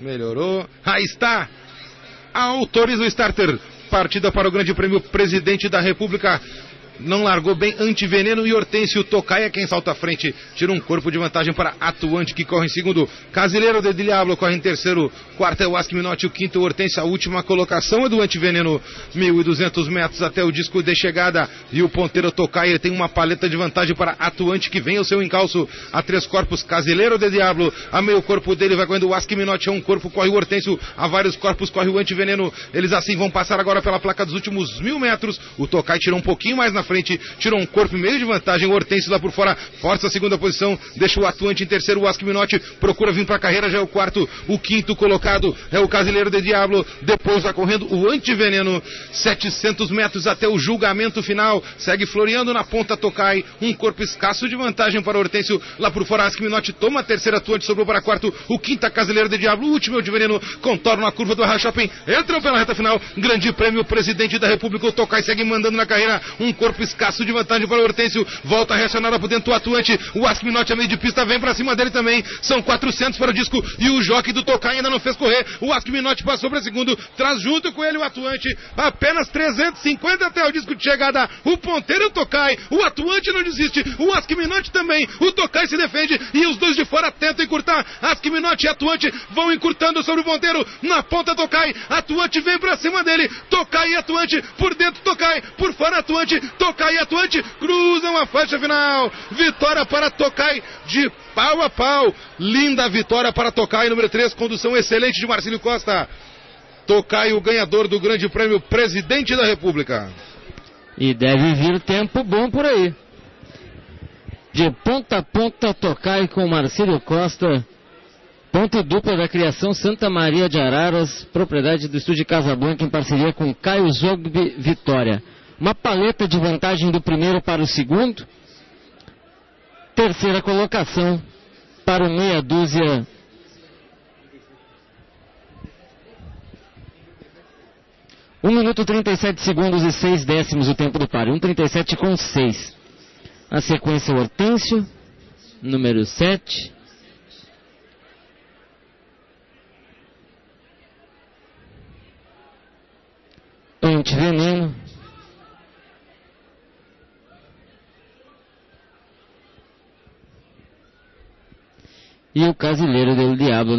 Melhorou. Aí está. Autoriza o starter. Partida para o Grande Prêmio Presidente da República não largou bem Antiveneno e Hortêncio Tocaia quem salta à frente, tira um corpo de vantagem para Atuante que corre em segundo, Casileiro de Diablo corre em terceiro, quarto é o Ask Minotti, o quinto é Hortêncio, a última colocação é do Antiveneno, 1.200 metros até o disco de chegada. E o ponteiro Tocaia tem uma paleta de vantagem para Atuante que vem ao seu encalço, a três corpos Casileiro de Diablo, a meio corpo dele vai correndo o Ask Minotti, a um corpo corre o Hortêncio, a vários corpos corre o Antiveneno, eles assim vão passar agora pela placa dos últimos mil metros, o Tocaia tirou um pouquinho mais na frente, tirou um corpo meio de vantagem. O Hortêncio lá por fora, força a segunda posição, deixa o atuante em terceiro. O Ask Minotti procura vir para a carreira, já é o quarto. O quinto colocado é o Casileiro de Diablo. Depois vai correndo o Antiveneno, 700 metros até o julgamento final. Segue floreando na ponta Tokai, um corpo escasso de vantagem para o Hortêncio. Lá por fora, Ask Minotti toma a terceira atuante, sobrou para quarto. O quinto Casileiro de Diablo, o último Antiveneno, contorna a curva do Arra Shopping. Entram pela reta final. Grande prêmio, presidente da República. O Tokai segue mandando na carreira, um corpo escasso de vantagem para o Hortêncio. Volta reacionada por dentro o atuante. O Askminotti a meio de pista vem para cima dele também. São 400 para o disco e o joque do Tokai ainda não fez correr. O Askminotti passou para segundo. Traz junto com ele o atuante. Apenas 350 até o disco de chegada. O ponteiro Tokai. O atuante não desiste. O Askminotti também. O Tokai se defende e os dois de fora tentam encurtar. Askminotti e atuante vão encurtando sobre o ponteiro. Na ponta Tokai. Atuante vem para cima dele. Tokai e atuante. Por dentro Tokai. Por fora atuante. Tokai e atuante cruzam a faixa final. Vitória para Tokai de pau a pau. Linda vitória para Tokai, número 3, condução excelente de Marcelo Costa. Tokai, o ganhador do Grande Prêmio Presidente da República. E deve vir tempo bom por aí. De ponta a ponta, Tokai com Marcelo Costa. Ponte dupla da criação Santa Maria de Araras, propriedade do estúdio Casablanca, em parceria com Caio Zogby Vitória uma paleta de vantagem do primeiro para o segundo. Terceira colocação para o meia dúzia. Um minuto 37 segundos e seis décimos o tempo do páreo. 1,37 com 6. A sequência Hortêncio, número 7. Antiveneno, e o Casileiro del Diablo